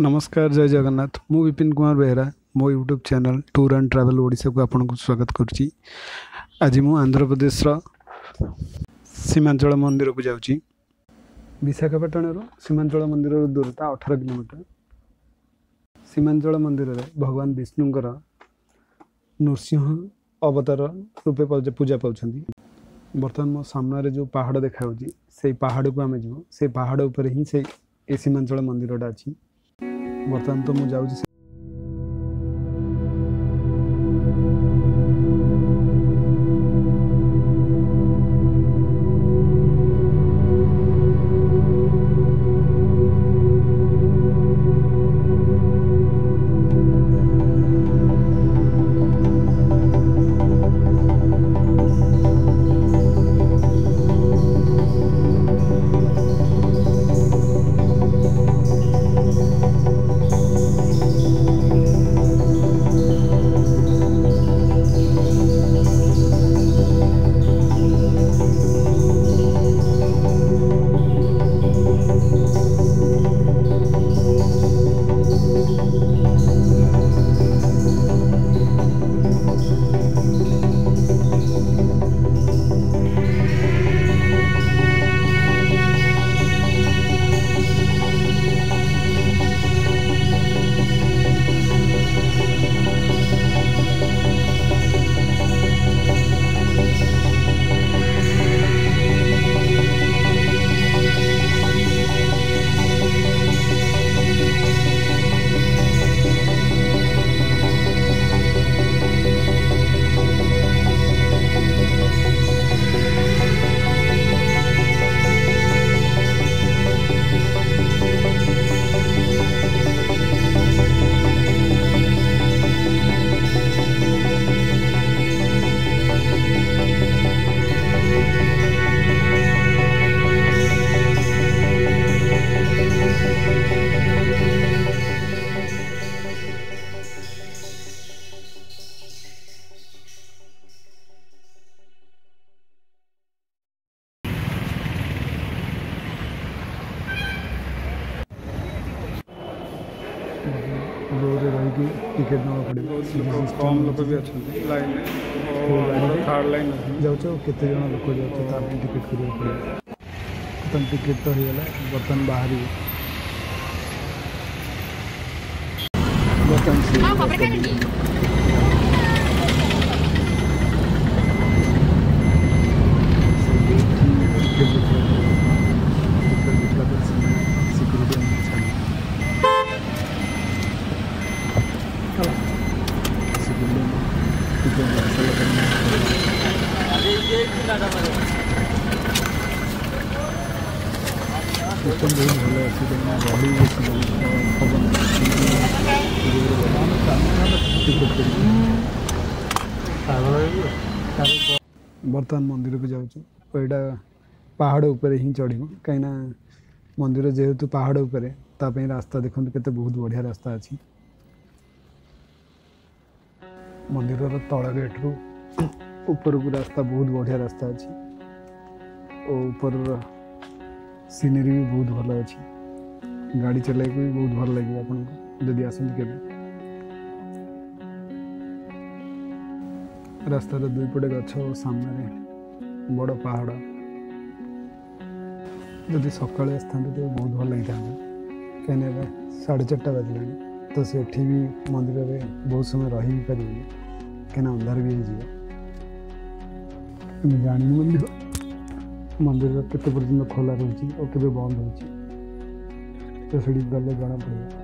ନମସ୍କାର ଜୟ ଜଗନ୍ନାଥ ମୁଁ ବିପିନ କୁମାର ବେହେରା ମୋ YouTube channel tour and travel ଓଡ଼ିଶାକୁ ଆପଣଙ୍କୁ ସ୍ୱାଗତ କରୁଛି ଆଜି ମୁଁ ଆନ୍ଧ୍ରପ୍ରଦେଶର ସୀମାଞ୍ଚଳ ମନ୍ଦିରକୁ ଯାଉଛି ବିଶାଖାପାଟଣାରୁ ସୀମାଞ୍ଚଳ ମନ୍ଦିରର ଦୂରତା ଅଠର କିଲୋମିଟର ସୀମାଞ୍ଚଳ ମନ୍ଦିରରେ ଭଗବାନ ବିଷ୍ଣୁଙ୍କର ନୃସିଂହ ଅବତାର ରୂପେ ପୂଜା ପାଉଛନ୍ତି ବର୍ତ୍ତମାନ ମୋ ସାମ୍ନାରେ ଯେଉଁ ପାହାଡ଼ ଦେଖାଯାଉଛି ସେଇ ପାହାଡ଼କୁ ଆମେ ଯିବୁ ସେଇ ପାହାଡ଼ ଉପରେ ହିଁ ସେଇ ଏ ସୀମାଞ୍ଚଳ ମନ୍ଦିରଟା ଅଛି ବର୍ତ୍ତମାନ ତ ମୁଁ ଯାଉଛି कम लोक भी अच्छा लाइन थार्ड लाइन जाऊँ केत जन लोक जाऊँ टिकेट कर टिकेट तो होगा बर्तमान बाहर बर्तमान हाँ, সিস্টেম বহুত ভালো আছে যেমন রহরি বর্তমান মন্দিরকে যাচ্ছু এটা পাহাড় উপরে হি চড়ব কিন মন্দির যেহেতু পাহাড় উপরে তা রাস্তা দেখুন কত বহু বড়িয়া রাস্তা আছে মন্দিরর তল গেট্রু ଉପରକୁ ରାସ୍ତା ବହୁତ ବଢ଼ିଆ ରାସ୍ତା ଅଛି ଓ ଉପରର ସିନେରୀ ବି ବହୁତ ଭଲ ଅଛି ଗାଡ଼ି ଚଲାଇବାକୁ ବି ବହୁତ ଭଲ ଲାଗିବ ଆପଣଙ୍କୁ ଯଦି ଆସନ୍ତି କେବେ ରାସ୍ତାର ଦୁଇପଟେ ଗଛ ଓ ସାମ୍ନାରେ ବଡ଼ ପାହାଡ଼ ଯଦି ସକାଳେ ଆସିଥାନ୍ତେ ତେବେ ବହୁତ ଭଲ ଲାଗିଥାନ୍ତା କାହିଁକିନା ଏବେ ସାଢ଼େ ଚାରିଟା ବାଜିଲାଣି ତ ସେଠି ବି ମନ୍ଦିରରେ ବହୁତ ସମୟ ରହି ବି ପାରିବିନି କାହିଁକିନା ଅନ୍ଧାର ବି ହେଇଯିବ আমি ଜାଣିନି ମଧ୍ୟ ମନ୍ଦିରର କେତେ ପର୍ଯ୍ୟନ୍ତ ଖୋଲା ରହୁଛି ଆଉ କେବେ ବନ୍ଦ ହେଉଛି ତ ସେଠି ଗଲେ ଜଣାପଡ଼ିବ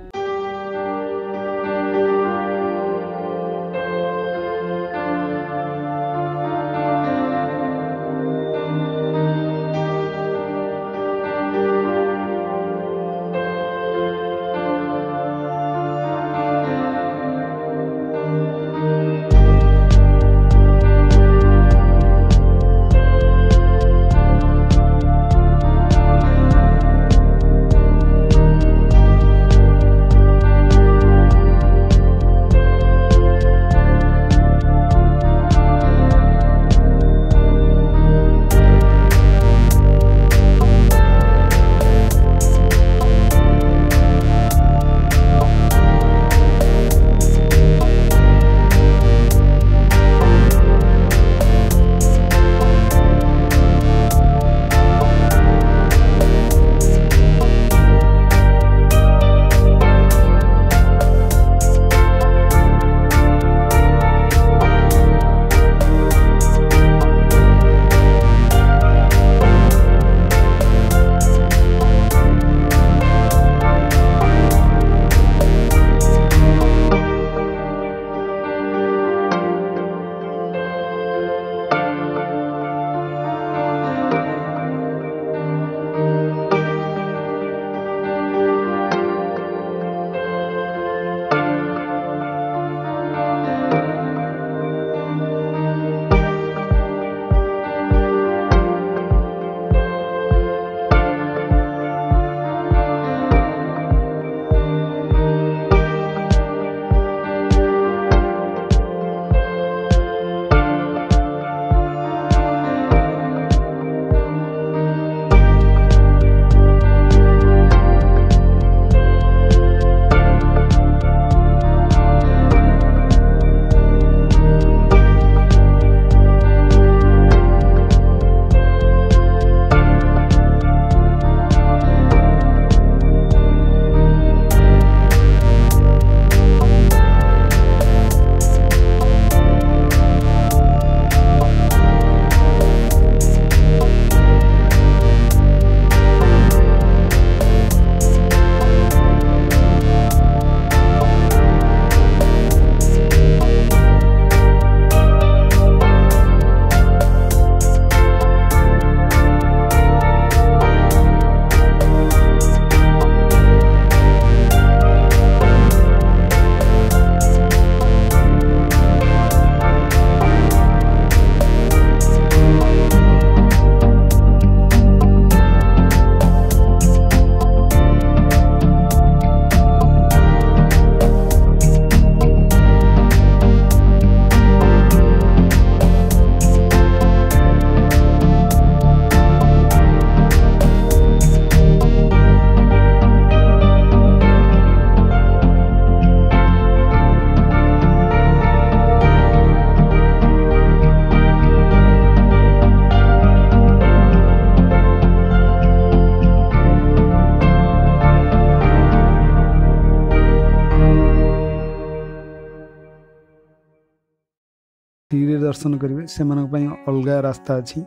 ଫ୍ରିରେ ଦର୍ଶନ କରିବେ ସେମାନଙ୍କ ପାଇଁ ଅଲଗା ରାସ୍ତା ଅଛି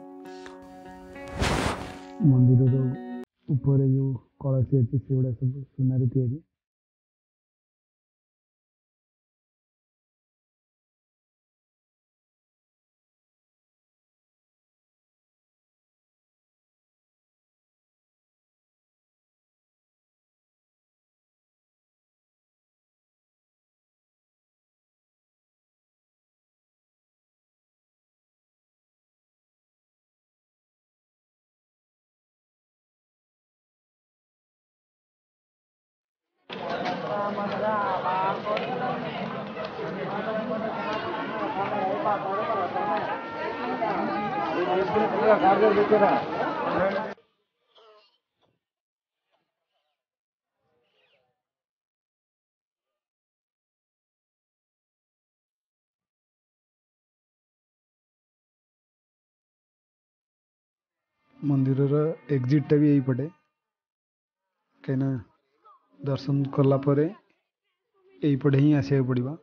ମନ୍ଦିରର ଉପରେ ଯେଉଁ କଳସୀ ଅଛି ସେଗୁଡ଼ା ସବୁ ସୁନାରେ ତିଆରି తీసుకుని मंदिराला एक्झिट टावी पडे काय ना ଦର୍ଶନ କଲା ପରେ ଏଇପଟେ ହିଁ ଆସିବାକୁ ପଡ଼ିବ